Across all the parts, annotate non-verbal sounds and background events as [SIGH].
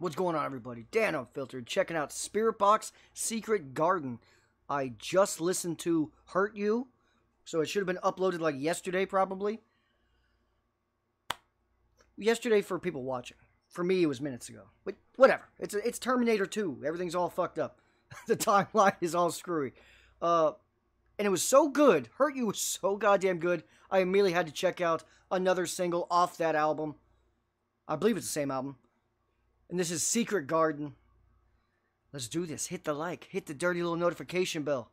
What's going on, everybody? Dan Unfiltered, checking out Spiritbox Secret Garden. I just listened to Hurt You, so it should have been uploaded like yesterday, probably. Yesterday for people watching. For me, it was minutes ago. But whatever. It's it's Terminator 2. Everything's all fucked up. [LAUGHS] the timeline is all screwy. Uh, and it was so good. Hurt You was so goddamn good. I immediately had to check out another single off that album. I believe it's the same album. And this is Secret Garden. Let's do this. Hit the like. Hit the dirty little notification bell.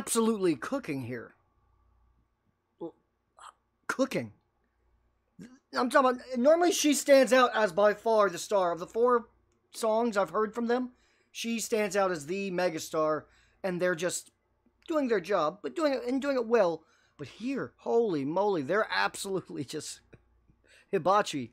Absolutely cooking here. Cooking. I'm talking about. Normally, she stands out as by far the star of the four songs I've heard from them. She stands out as the megastar, and they're just doing their job, but doing it and doing it well. But here, holy moly, they're absolutely [LAUGHS] just hibachi.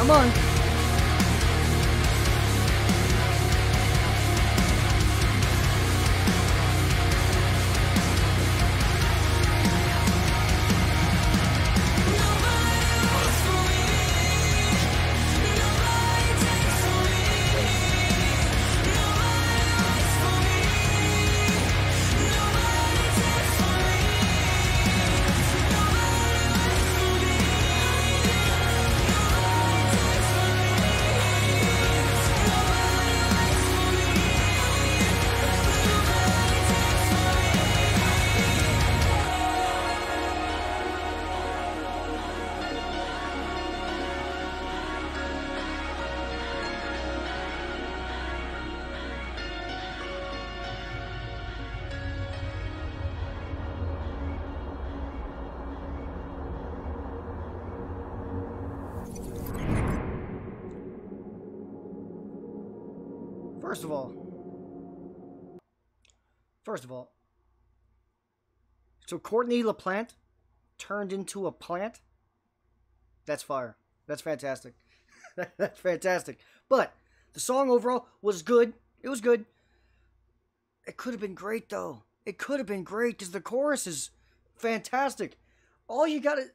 Come on. First of all, first of all, so Courtney LaPlante turned into a plant. That's fire. That's fantastic. [LAUGHS] That's fantastic. But the song overall was good. It was good. It could have been great though. It could have been great because the chorus is fantastic. All you gotta,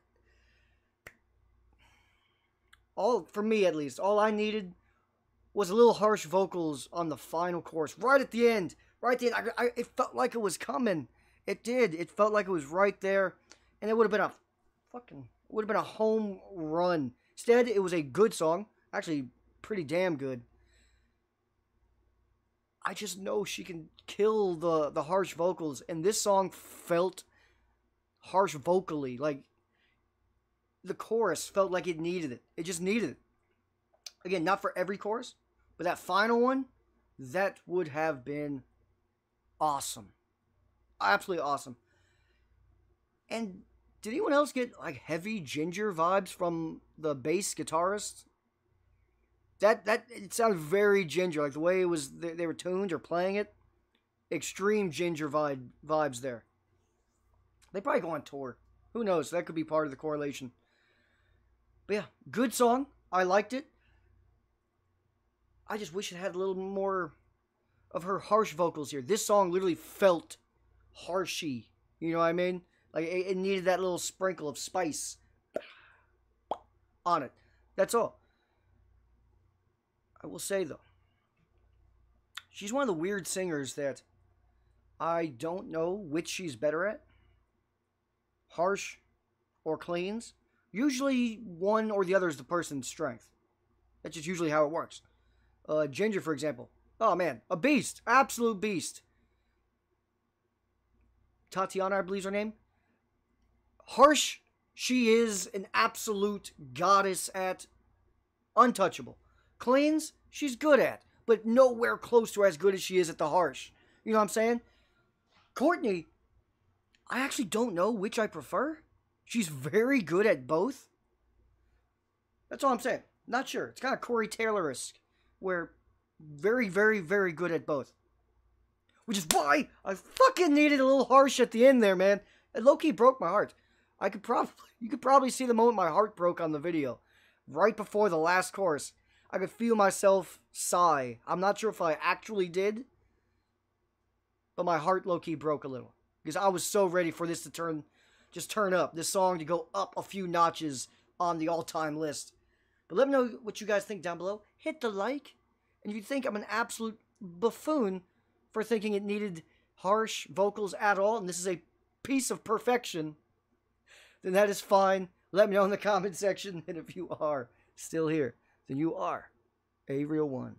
all for me at least, all I needed was a little harsh vocals on the final chorus, right at the end. Right at the end, I, I, it felt like it was coming. It did. It felt like it was right there, and it would have been a fucking would have been a home run. Instead, it was a good song, actually pretty damn good. I just know she can kill the the harsh vocals, and this song felt harsh vocally. Like the chorus felt like it needed it. It just needed it. Again, not for every chorus, but that final one, that would have been awesome. Absolutely awesome. And did anyone else get like heavy Jinjer vibes from the bass guitarist? That that it sounded very Jinjer, like the way it was they, they were tuned or playing it. Extreme Jinjer vibe vibes there. They probably go on tour. Who knows? That could be part of the correlation. But yeah, good song. I liked it. I just wish it had a little more of her harsh vocals here. This song literally felt harshy. You know what I mean? Like it, it needed that little sprinkle of spice on it. That's all. I will say though, she's one of the weird singers that I don't know which she's better at. Harsh or cleans. Usually one or the other is the person's strength. That's just usually how it works. Uh, Jinjer, for example. Oh man, a beast, absolute beast. Tatiana, I believe is her name. Harsh, she is an absolute goddess at untouchable. Cleans, she's good at, but nowhere close to as good as she is at the harsh. You know what I'm saying? Courtney, I actually don't know which I prefer. She's very good at both. That's all I'm saying. Not sure. It's kind of Corey Taylor esque, where very, very, very good at both. Which is why I fucking needed a little harsh at the end there, man. It low key broke my heart. I could probably [LAUGHS] you could probably see the moment my heart broke on the video. Right before the last chorus. I could feel myself sigh. I'm not sure if I actually did. But my heart low key broke a little. Because I was so ready for this to turn just turn up. This song to go up a few notches on the all-time list. But let me know what you guys think down below. Hit the like. And if you think I'm an absolute buffoon for thinking it needed harsh vocals at all, and this is a piece of perfection, then that is fine. Let me know in the comment section. And if you are still here, then you are a real one.